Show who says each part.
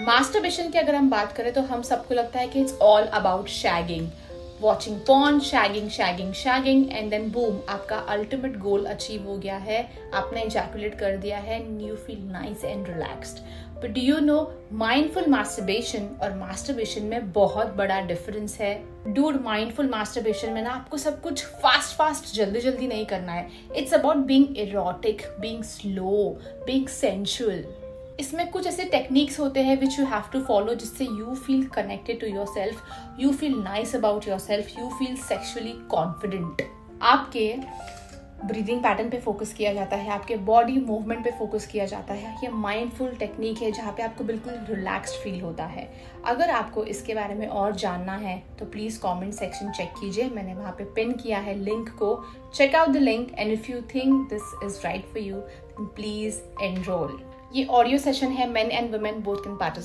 Speaker 1: Masturbation की अगर हम बात करें तो हम सबको लगता है कि it's all about shagging watching porn shagging shagging shagging and then boom आपका अल्टीमेट गोल अचीव हो गया है। आपने इजैकुलेट कर दिया है। You feel nice and relaxed but do you know mindful masturbation और मास्टरबेशन में बहुत बड़ा डिफरेंस है। डूड माइंडफुल मास्टरबेशन में ना आपको सब कुछ फास्ट फास्ट जल्दी जल्दी नहीं करना है। It's about being erotic being slow being sensual इसमें कुछ ऐसे टेक्निक्स होते हैं which you have to follow जिससे you feel connected to yourself you feel nice about yourself you feel sexually confident आपके ब्रीदिंग पैटर्न पे फोकस किया जाता है, आपके बॉडी मूवमेंट पे फोकस किया जाता है, ये माइंडफुल टेक्निक है जहाँ पे आपको बिल्कुल रिलैक्स्ड फील होता है। अगर आपको इसके बारे में और जानना है तो प्लीज़ कमेंट सेक्शन चेक कीजिए। मैंने वहाँ पे पिन किया है लिंक को। Check out the link and if you think this is right for you please enrol ये ऑडियो सेशन है men and women both can participate